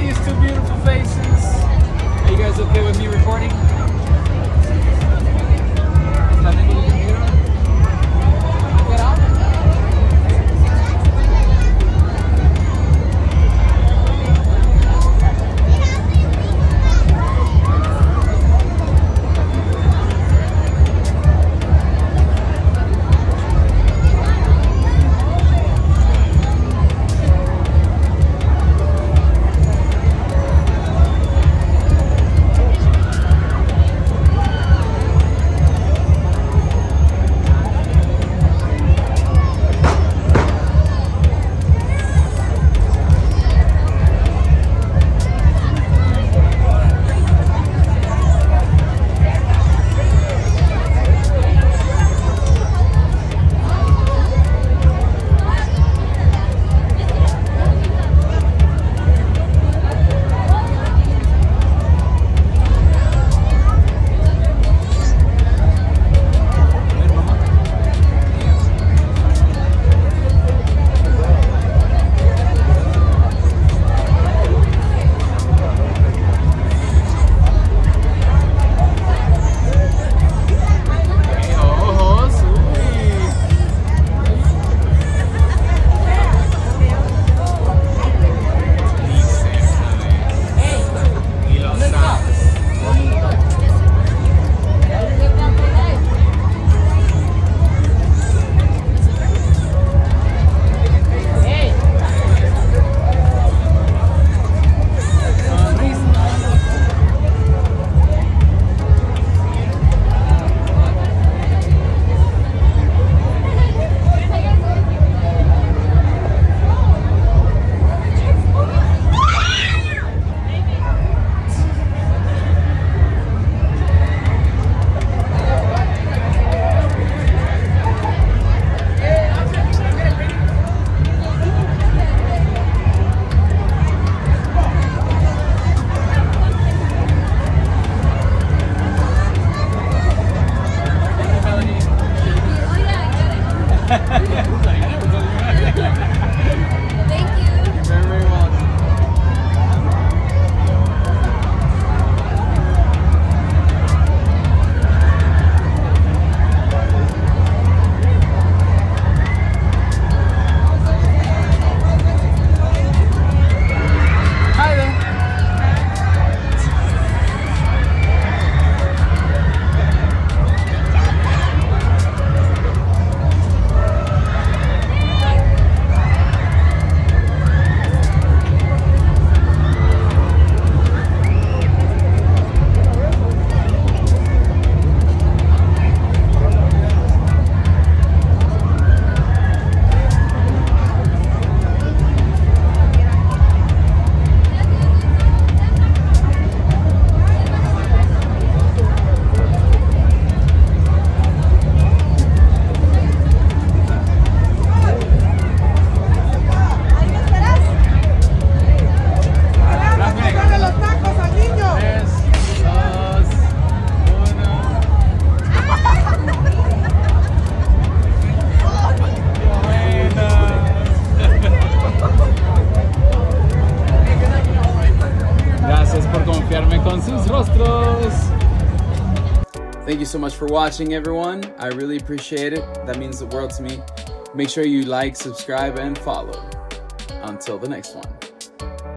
these two beautiful faces. Are you guys okay with me recording? Yeah. Con sus rostros. Thank you so much for watching, everyone. I really appreciate it. That means the world to me. Make sure you like, subscribe, and follow. Until the next one.